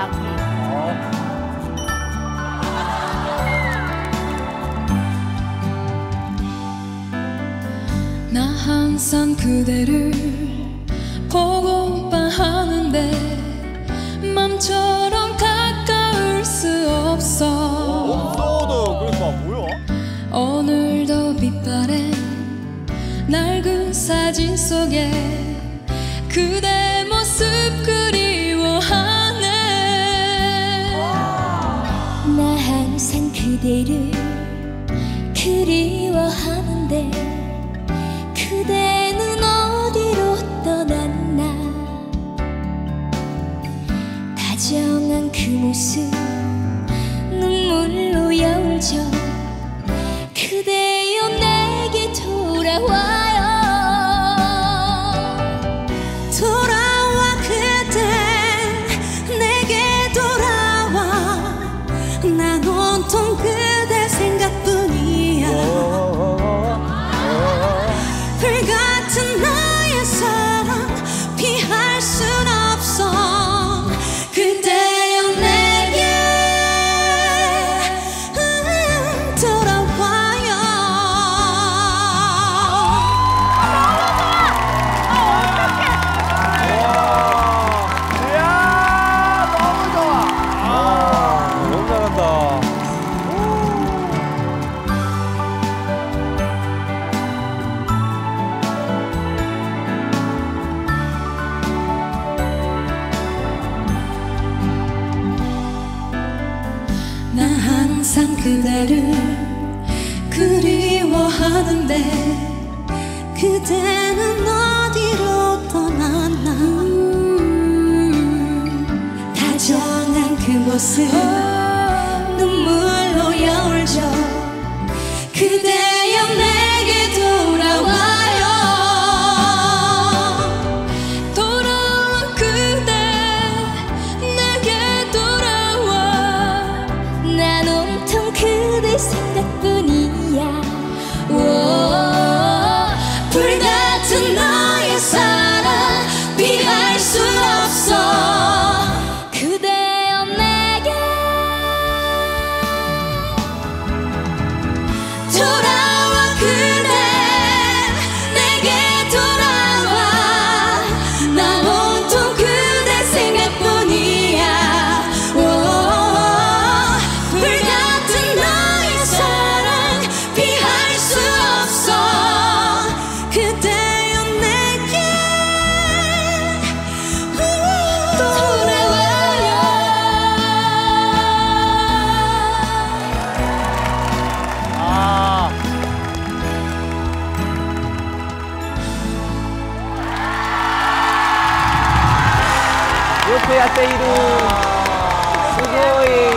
악기. 나 항상 그대를 보고파 하는데 맘처럼 가까울 수 없어 없어도 그러니까 뭐야? 오늘도 빛바랜 낡은 사진 속에 그대 그대를 그리워하는데 그대는 어디로 떠났나? 다정한 그 모습 눈물로 여울져 그대를 그리워하는데 그대는 어디로 떠났나? 다정한 그 모습 생각뿐이야. 오, 불같은 나 くやっている。すごい。